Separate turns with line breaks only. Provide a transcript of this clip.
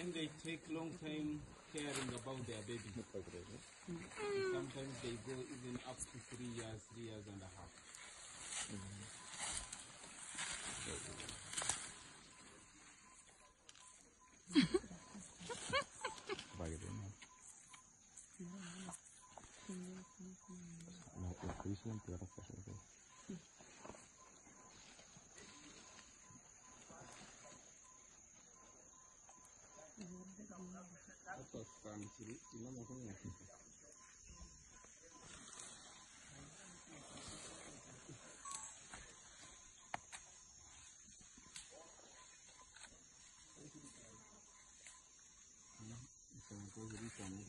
Then they take long time caring about their baby. Sometimes they go even up to three years, three years and a half. Pasang silik macam ni Jangan kau jadi sama